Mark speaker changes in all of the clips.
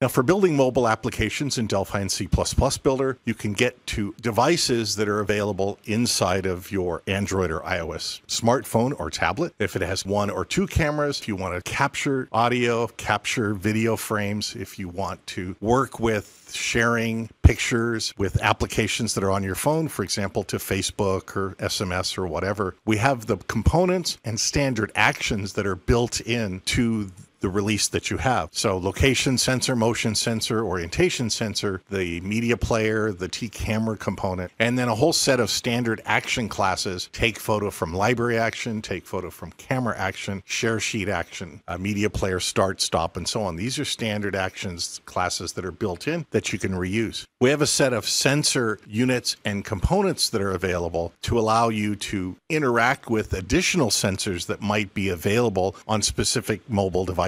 Speaker 1: Now, for building mobile applications in Delphi and C++ Builder, you can get to devices that are available inside of your Android or iOS smartphone or tablet. If it has one or two cameras, if you want to capture audio, capture video frames, if you want to work with sharing pictures with applications that are on your phone, for example, to Facebook or SMS or whatever, we have the components and standard actions that are built in to the release that you have. So location sensor, motion sensor, orientation sensor, the media player, the T camera component, and then a whole set of standard action classes, take photo from library action, take photo from camera action, share sheet action, a media player start, stop, and so on. These are standard actions classes that are built in that you can reuse. We have a set of sensor units and components that are available to allow you to interact with additional sensors that might be available on specific mobile devices,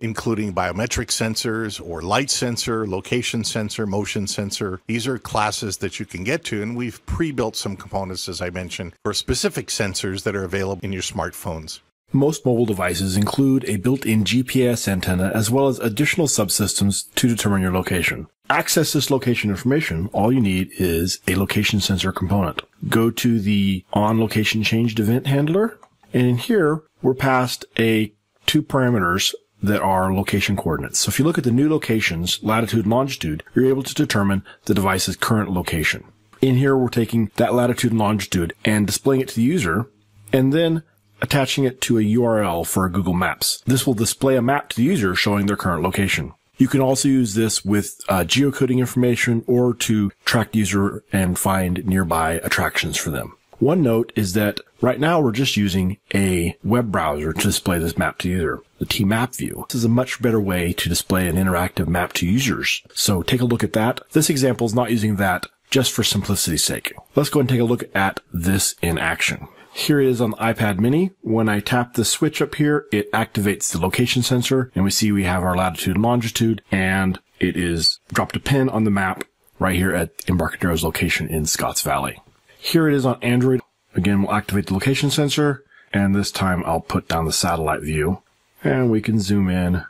Speaker 1: including biometric sensors or light sensor, location sensor, motion sensor. These are classes that you can get to, and we've pre built some components, as I mentioned, for specific sensors that are available in your smartphones.
Speaker 2: Most mobile devices include a built-in GPS antenna as well as additional subsystems to determine your location. Access this location information, all you need is a location sensor component. Go to the on location changed event handler, and in here, we're past a two parameters that are location coordinates. So if you look at the new locations, latitude and longitude, you're able to determine the device's current location. In here, we're taking that latitude and longitude and displaying it to the user, and then attaching it to a URL for Google Maps. This will display a map to the user showing their current location. You can also use this with uh, geocoding information or to track user and find nearby attractions for them. One note is that right now we're just using a web browser to display this map to user, the T-Map view. This is a much better way to display an interactive map to users. So take a look at that. This example is not using that just for simplicity's sake. Let's go and take a look at this in action. Here it is on the iPad mini. When I tap the switch up here, it activates the location sensor and we see we have our latitude and longitude and it is dropped a pin on the map right here at Embarcadero's location in Scotts Valley. Here it is on Android. Again, we'll activate the location sensor and this time I'll put down the satellite view and we can zoom in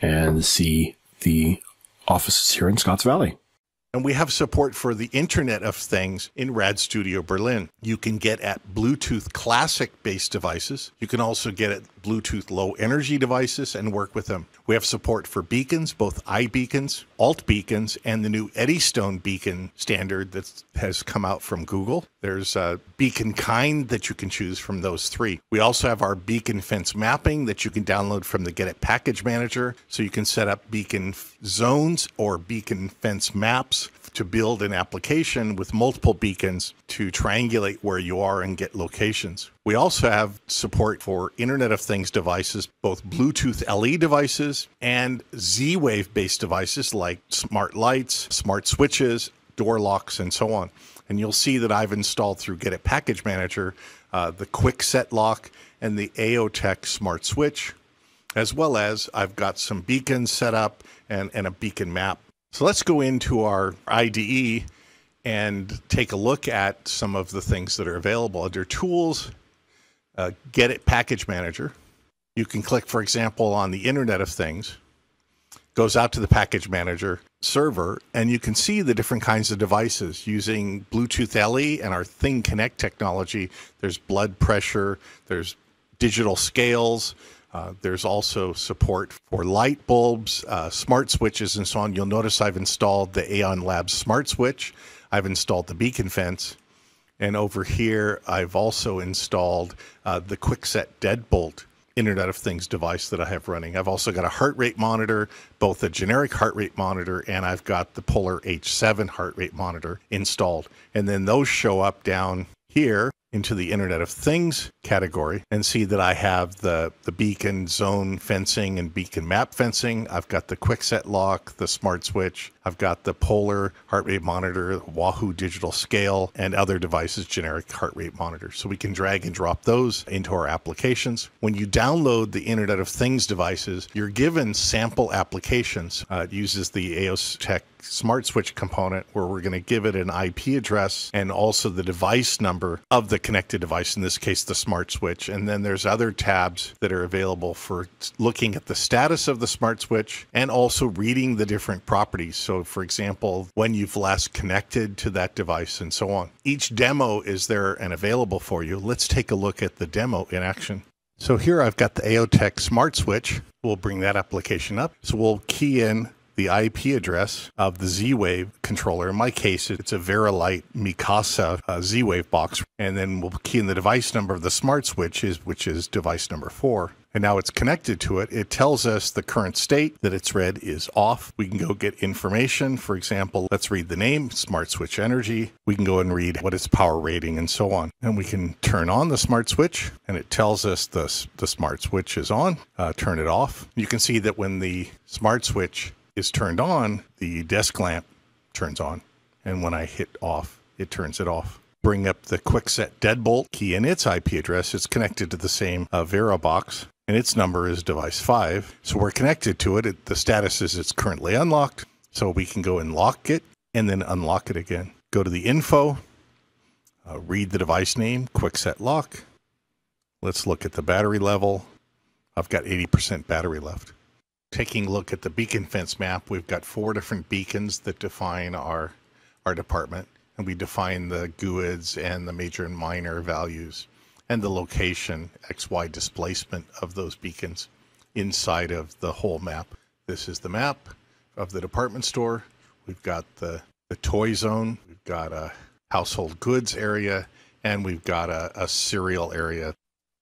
Speaker 2: and see the offices here in Scotts Valley.
Speaker 1: And we have support for the Internet of Things in Rad Studio Berlin. You can get at Bluetooth classic based devices. You can also get at Bluetooth low energy devices and work with them. We have support for beacons, both iBeacons, alt beacons, and the new Eddystone beacon standard that has come out from Google. There's a beacon kind that you can choose from those three. We also have our beacon fence mapping that you can download from the GetIt package manager. So you can set up beacon zones or beacon fence maps to build an application with multiple beacons to triangulate where you are and get locations. We also have support for Internet of Things devices, both Bluetooth LE devices and Z-Wave based devices like smart lights, smart switches, door locks, and so on. And you'll see that I've installed through GetIt Package Manager uh, the Kwikset Lock and the Aeotec Smart Switch, as well as I've got some beacons set up and, and a beacon map so let's go into our IDE and take a look at some of the things that are available. Under Tools, uh, GetIt Package Manager. You can click, for example, on the Internet of Things, goes out to the Package Manager server, and you can see the different kinds of devices using Bluetooth LE and our ThingConnect technology. There's blood pressure, there's digital scales, uh, there's also support for light bulbs, uh, smart switches, and so on. You'll notice I've installed the Aeon Labs smart switch. I've installed the beacon fence. And over here, I've also installed uh, the Kwikset Deadbolt Internet of Things device that I have running. I've also got a heart rate monitor, both a generic heart rate monitor, and I've got the Polar H7 heart rate monitor installed. And then those show up down here into the Internet of Things category and see that I have the, the beacon zone fencing and beacon map fencing. I've got the Kwikset lock, the smart switch. I've got the polar heart rate monitor, Wahoo digital scale, and other devices, generic heart rate monitors. So we can drag and drop those into our applications. When you download the Internet of Things devices, you're given sample applications. Uh, it uses the EOS smart switch component where we're going to give it an IP address and also the device number of the connected device, in this case, the smart switch. And then there's other tabs that are available for looking at the status of the smart switch and also reading the different properties. So, for example, when you've last connected to that device and so on. Each demo is there and available for you. Let's take a look at the demo in action. So here I've got the Aeotec smart switch. We'll bring that application up. So we'll key in the IP address of the Z-Wave controller. In my case, it's a VeraLite Mikasa uh, Z-Wave box. And then we'll key in the device number of the smart switch, is, which is device number four and now it's connected to it, it tells us the current state that it's read is off. We can go get information. For example, let's read the name, Smart Switch Energy. We can go and read what its power rating and so on. And we can turn on the smart switch and it tells us the, the smart switch is on, uh, turn it off. You can see that when the smart switch is turned on, the desk lamp turns on. And when I hit off, it turns it off. Bring up the Kwikset deadbolt key and its IP address. It's connected to the same uh, Vera box and its number is device 5. So we're connected to it. it. The status is it's currently unlocked. So we can go and lock it and then unlock it again. Go to the info, uh, read the device name, Kwikset lock. Let's look at the battery level. I've got 80% battery left taking a look at the beacon fence map, we've got four different beacons that define our our department, and we define the GUIDs and the major and minor values and the location XY displacement of those beacons inside of the whole map. This is the map of the department store. We've got the, the toy zone, we've got a household goods area, and we've got a, a cereal area.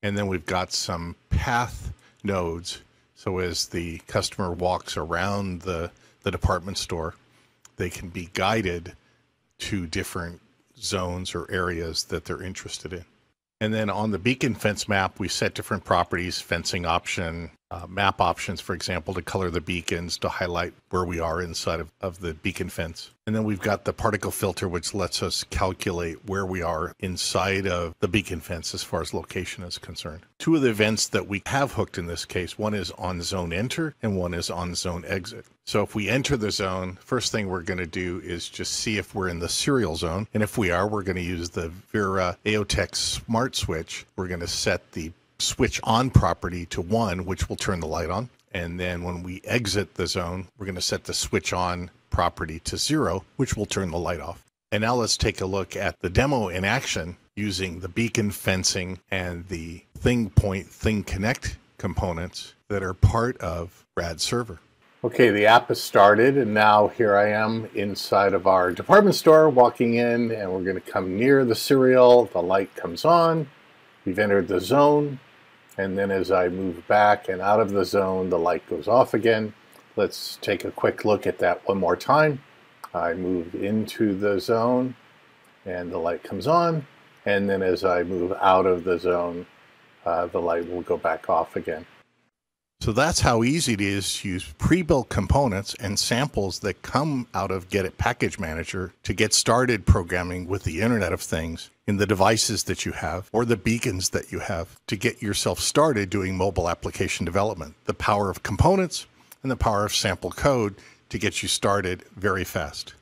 Speaker 1: And then we've got some path nodes so as the customer walks around the, the department store, they can be guided to different zones or areas that they're interested in. And then on the beacon fence map, we set different properties, fencing option, uh, map options, for example, to color the beacons to highlight where we are inside of, of the beacon fence. And then we've got the particle filter, which lets us calculate where we are inside of the beacon fence as far as location is concerned. Two of the events that we have hooked in this case, one is on zone enter and one is on zone exit. So if we enter the zone, first thing we're going to do is just see if we're in the cereal zone. And if we are, we're going to use the Vera Aeotec smart switch. We're going to set the switch on property to one, which will turn the light on. And then when we exit the zone, we're going to set the switch on property to zero, which will turn the light off. And now let's take a look at the demo in action using the beacon fencing and the thing point thing connect components that are part of RAD server. Okay, the app has started and now here I am inside of our department store walking in and we're going to come near the cereal. The light comes on. We've entered the zone and then as I move back and out of the zone, the light goes off again. Let's take a quick look at that one more time. I move into the zone and the light comes on. And then as I move out of the zone, uh, the light will go back off again. So that's how easy it is to use pre-built components and samples that come out of GetIt Package Manager to get started programming with the Internet of Things in the devices that you have or the beacons that you have to get yourself started doing mobile application development. The power of components and the power of sample code to get you started very fast.